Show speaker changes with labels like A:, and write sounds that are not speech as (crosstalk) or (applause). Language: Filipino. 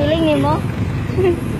A: Piling ni mo? (laughs)